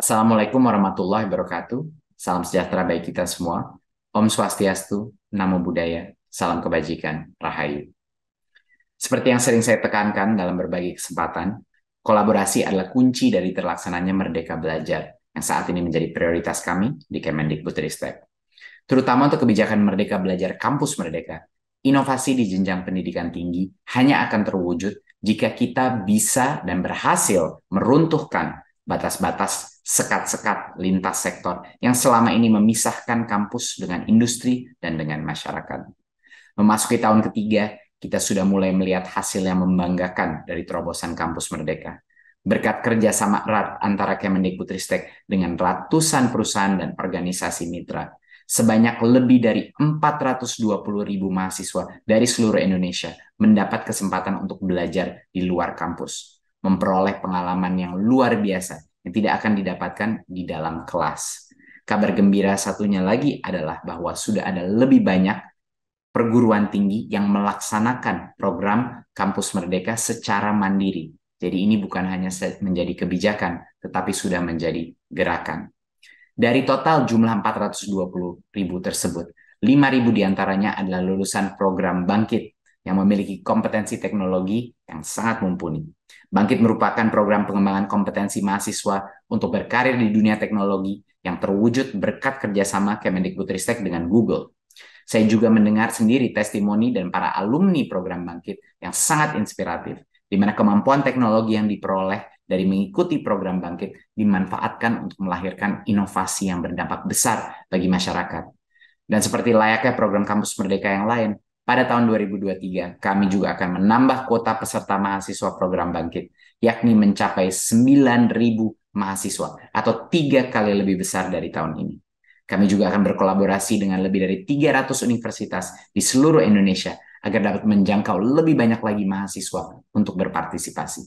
Assalamualaikum warahmatullahi wabarakatuh. Salam sejahtera bagi kita semua. Om Swastiastu, Namo Buddhaya, Salam Kebajikan, Rahayu. Seperti yang sering saya tekankan dalam berbagai kesempatan, kolaborasi adalah kunci dari terlaksananya Merdeka Belajar yang saat ini menjadi prioritas kami di Kemendikbudristek. Terutama untuk kebijakan Merdeka Belajar Kampus Merdeka, inovasi di jenjang pendidikan tinggi hanya akan terwujud jika kita bisa dan berhasil meruntuhkan batas-batas sekat-sekat lintas sektor yang selama ini memisahkan kampus dengan industri dan dengan masyarakat. Memasuki tahun ketiga, kita sudah mulai melihat hasil yang membanggakan dari terobosan kampus Merdeka. Berkat kerjasama erat antara Kemendikbudristek dengan ratusan perusahaan dan organisasi mitra, sebanyak lebih dari 420 ribu mahasiswa dari seluruh Indonesia mendapat kesempatan untuk belajar di luar kampus, memperoleh pengalaman yang luar biasa yang tidak akan didapatkan di dalam kelas. Kabar gembira satunya lagi adalah bahwa sudah ada lebih banyak perguruan tinggi yang melaksanakan program Kampus Merdeka secara mandiri. Jadi ini bukan hanya menjadi kebijakan, tetapi sudah menjadi gerakan. Dari total jumlah 420 ribu tersebut, 5 ribu di antaranya adalah lulusan program Bangkit yang memiliki kompetensi teknologi yang sangat mumpuni. Bangkit merupakan program pengembangan kompetensi mahasiswa untuk berkarir di dunia teknologi yang terwujud berkat kerjasama Kemendikbudristek dengan Google. Saya juga mendengar sendiri testimoni dan para alumni program Bangkit yang sangat inspiratif, di mana kemampuan teknologi yang diperoleh dari mengikuti program Bangkit dimanfaatkan untuk melahirkan inovasi yang berdampak besar bagi masyarakat. Dan seperti layaknya program Kampus Merdeka yang lain, pada tahun 2023 kami juga akan menambah kuota peserta mahasiswa program Bangkit, yakni mencapai 9.000 mahasiswa atau tiga kali lebih besar dari tahun ini. Kami juga akan berkolaborasi dengan lebih dari 300 universitas di seluruh Indonesia agar dapat menjangkau lebih banyak lagi mahasiswa untuk berpartisipasi.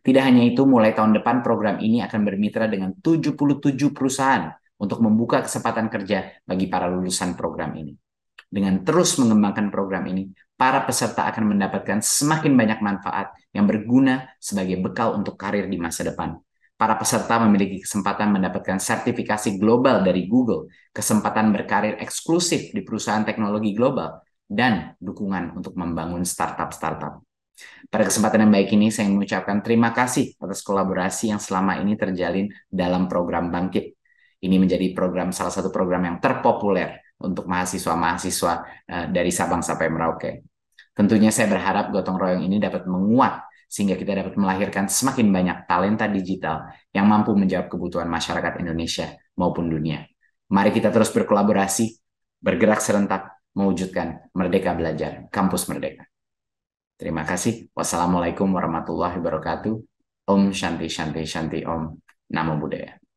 Tidak hanya itu, mulai tahun depan program ini akan bermitra dengan 77 perusahaan untuk membuka kesempatan kerja bagi para lulusan program ini. Dengan terus mengembangkan program ini, para peserta akan mendapatkan semakin banyak manfaat yang berguna sebagai bekal untuk karir di masa depan. Para peserta memiliki kesempatan mendapatkan sertifikasi global dari Google, kesempatan berkarir eksklusif di perusahaan teknologi global, dan dukungan untuk membangun startup-startup. Pada kesempatan yang baik ini, saya mengucapkan terima kasih atas kolaborasi yang selama ini terjalin dalam program Bangkit. Ini menjadi program salah satu program yang terpopuler untuk mahasiswa-mahasiswa eh, dari Sabang sampai Merauke. Tentunya saya berharap gotong royong ini dapat menguat sehingga kita dapat melahirkan semakin banyak talenta digital yang mampu menjawab kebutuhan masyarakat Indonesia maupun dunia. Mari kita terus berkolaborasi, bergerak serentak, mewujudkan Merdeka Belajar, Kampus Merdeka. Terima kasih. Wassalamualaikum warahmatullahi wabarakatuh. Om Shanti Shanti Shanti Om. Namo Buddhaya.